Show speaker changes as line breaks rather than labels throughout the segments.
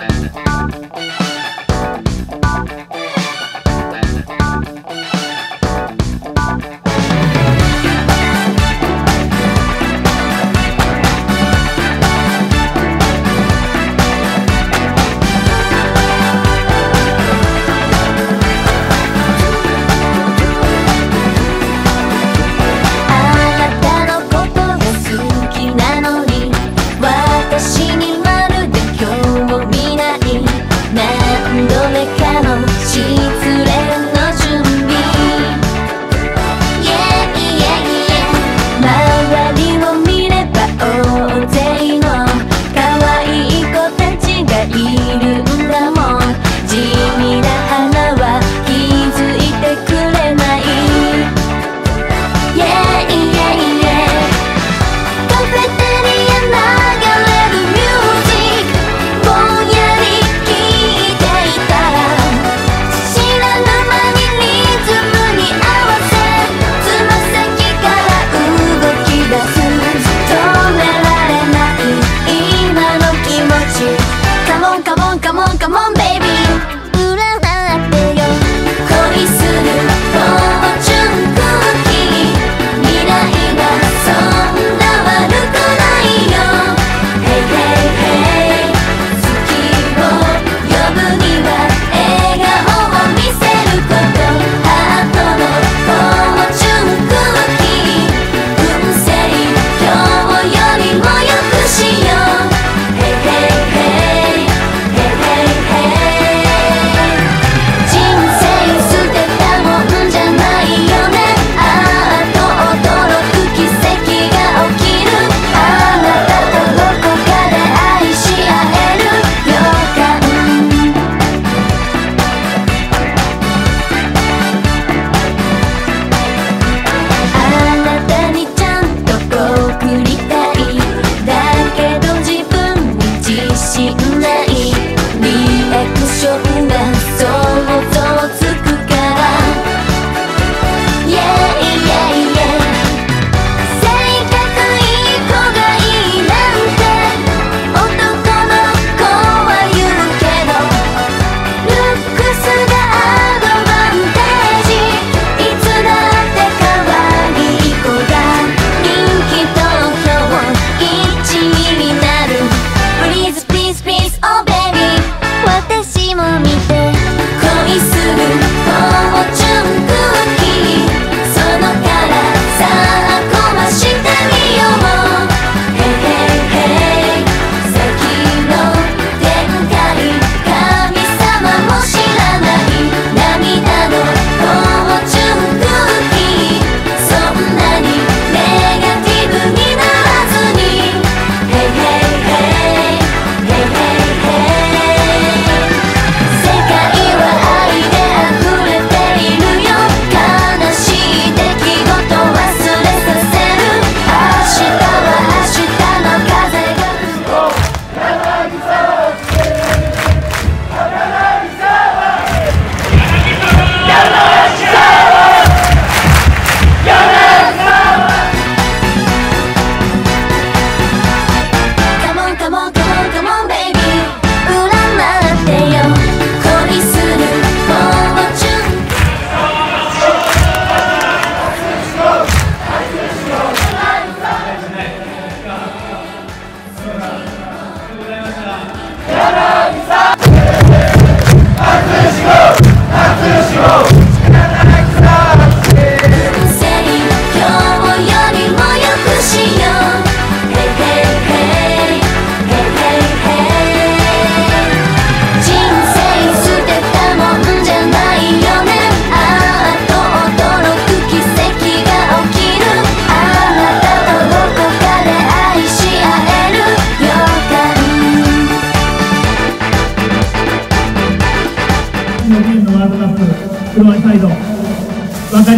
Thank you. need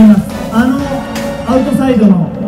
りますあのアウトサイドの。